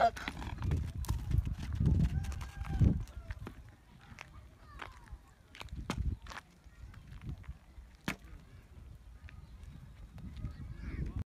up.